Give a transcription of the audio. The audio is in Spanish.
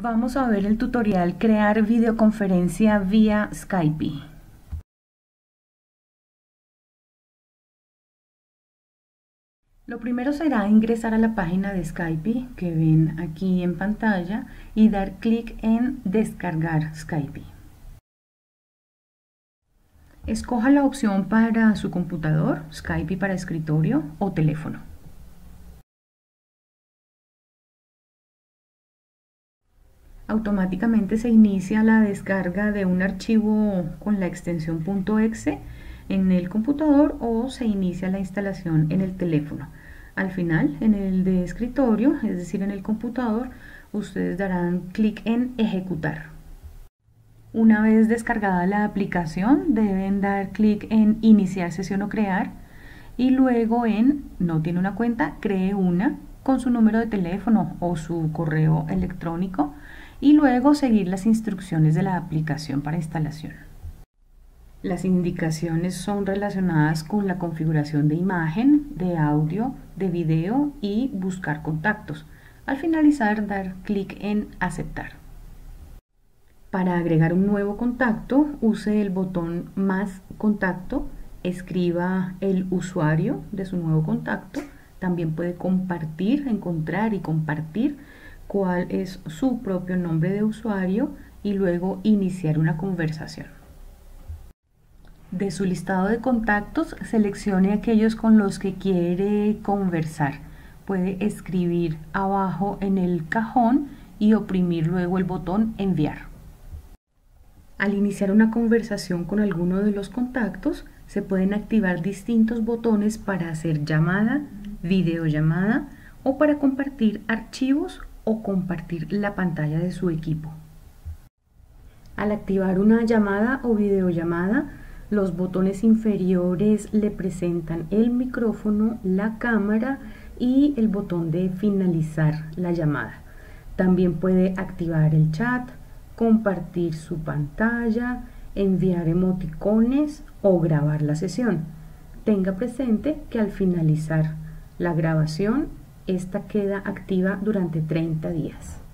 Vamos a ver el tutorial Crear videoconferencia vía Skype. Lo primero será ingresar a la página de Skype que ven aquí en pantalla y dar clic en Descargar Skype. Escoja la opción para su computador, Skype para escritorio o teléfono. Automáticamente se inicia la descarga de un archivo con la extensión .exe en el computador o se inicia la instalación en el teléfono. Al final, en el de escritorio, es decir, en el computador, ustedes darán clic en ejecutar. Una vez descargada la aplicación, deben dar clic en iniciar sesión o crear y luego en no tiene una cuenta, cree una con su número de teléfono o su correo electrónico y luego seguir las instrucciones de la aplicación para instalación. Las indicaciones son relacionadas con la configuración de imagen, de audio, de video y buscar contactos. Al finalizar, dar clic en aceptar. Para agregar un nuevo contacto, use el botón más contacto, escriba el usuario de su nuevo contacto, también puede compartir, encontrar y compartir cuál es su propio nombre de usuario y luego iniciar una conversación. De su listado de contactos, seleccione aquellos con los que quiere conversar. Puede escribir abajo en el cajón y oprimir luego el botón enviar. Al iniciar una conversación con alguno de los contactos, se pueden activar distintos botones para hacer llamada, videollamada o para compartir archivos o compartir la pantalla de su equipo. Al activar una llamada o videollamada, los botones inferiores le presentan el micrófono, la cámara y el botón de finalizar la llamada. También puede activar el chat, compartir su pantalla, enviar emoticones o grabar la sesión. Tenga presente que al finalizar la grabación esta queda activa durante 30 días.